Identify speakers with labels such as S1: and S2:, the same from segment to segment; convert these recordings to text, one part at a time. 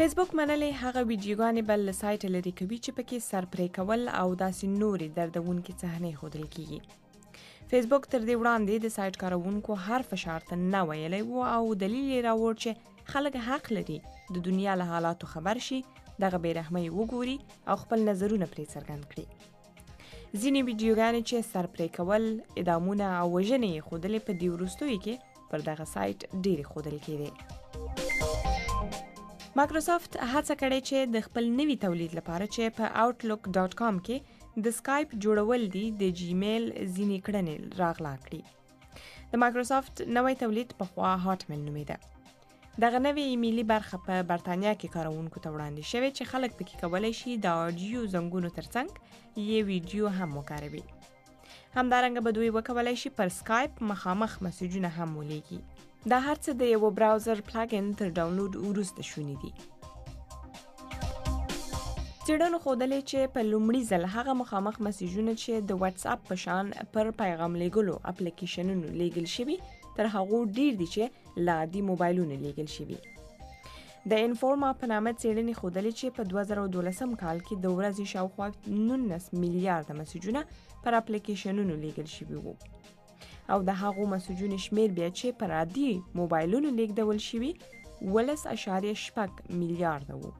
S1: فیسبوک منلې هغه ویډیوګانې بل له سایټه لرې کوي چې پکې سر پرې کول او داسې نورې دردونکې صحنې ښودل کیږي فیسبوک تر دې وړاندې د سایټ کاروونکو هر فشار ته نه ویلی و او دلیل یې راوړ چې خلک حق لري د دنیا له حالاتو خبر شي دغه بې رحمۍ وګوري او خپل نظرونه پرې څرګند کړي ځینې ویډیوګانې چې سرپرې کول ادامونه او وژنې یې ښودلې په دې وروستیو کې پر دغه سایت ډېرې ښودل کېدې مایکروسافت هڅه کړې چې د خپل نوي تولید لپاره چې په اوټلوک ډاټ کام کې د سکایپ جوړول دي د جیمیل ځینې کړنې راغلا کړي د مایکروسافت نوی تولید پخوا هاټمیل نومېده دغه نوې ایمیلي برخه په برتانیا کې کاروونکو ته وړاندې شوې چې خلک پکې کولای شي د آډیو زنګونو ترڅنګ یې ویډیو هم وکاروي همدارنګه به دوی وکولای شي پر سکایپ مخامخ مسجونه هم ولیږي دا هرڅه د یو براوزر پلګین تر ډاونلوډ وروسته شونې دي څېړنو ښودلې چې په لومړي ځل هغه مخامخ مسیجونه چې د واتس اپ په شان پر پیغام لیږلو اپلیکیشنونو لیږل شوي تر هغو ډیر دي چې له عادي موبایلونو لیږل شوي د انفورما په نامه څېړنې ښودلې چې په 2012 کال کې د ورځې شاوخوا 19 میلیارډ مسجونه پر اپلیکیشنونو لیږل شوي وو او د هغو مسجونو شمیر بیا چې پر عادي موبایلونو لیږدول شوي 12.8 میلیارډ وو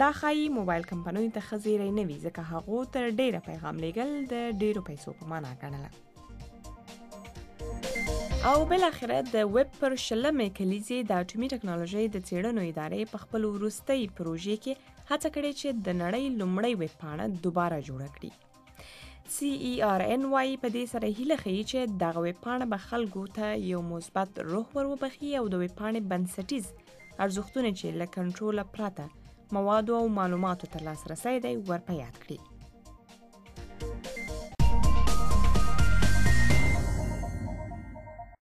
S1: دا ښایي موبایل کمپنیو ته ښه زیری نه وي ځکه هغو تر ډیره پیغام لیږل د ډیرو پیسو په معنا ګڼله او بل اخره د ویب پر شلمې کلیزې د اټومي ټکنالوژۍ د څېړنو ادارې په خپل وروستۍ پروژې کې هڅه کړې چې د نړۍ لومړۍ ویب پاڼه دوباره جوړه کړي CERN وايي په دې سره هیله ښیي چې دغه ویبپاڼه به خلکو ته یو مثبت روح ور وبخښي او د ویبپاڼې بنسټیز ارزښتونه چې له کنټروله پرته موادو او معلوماتو ته لاسرسی دی ور په یاد کړي